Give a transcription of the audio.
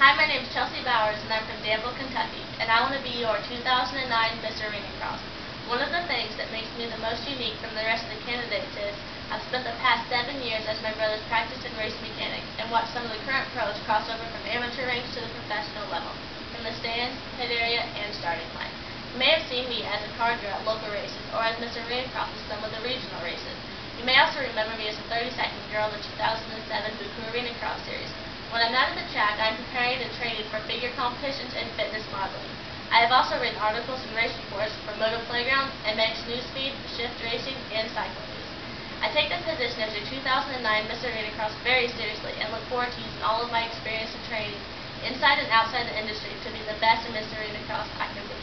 Hi, my name is Chelcy Bowers, and I'm from Danville, Kentucky, and I want to be your 2009 Miss Arenacross. One of the things that makes me the most unique from the rest of the candidates is I've spent the past seven years as my brother's practice and race mechanic and watched some of the current pros cross over from amateur ranks to the professional level, from the stands, pit area, and starting line. You may have seen me as a car at local races or as Miss Arenacross at some of the regional races. You may also remember me as a 30-second girl in the 2007 Buku Arenacross Series. When I'm not at the track, I'm preparing and training for figure competitions and fitness modeling. I have also written articles and race reports for Moto Playground, MX Newsfeed, Shift Racing, and News. I take the position as your 2009 Miss Arenacross very seriously and look forward to using all of my experience and training inside and outside the industry to be the best in Miss Arenacross I can be.